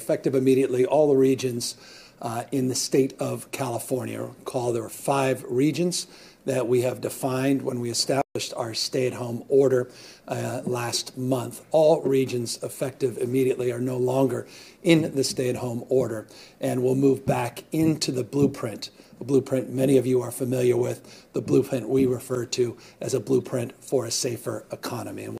Effective immediately, all the regions uh, in the state of California. Recall there are five regions that we have defined when we established our stay at home order uh, last month. All regions effective immediately are no longer in the stay at home order and will move back into the blueprint. A blueprint many of you are familiar with, the blueprint we refer to as a blueprint for a safer economy.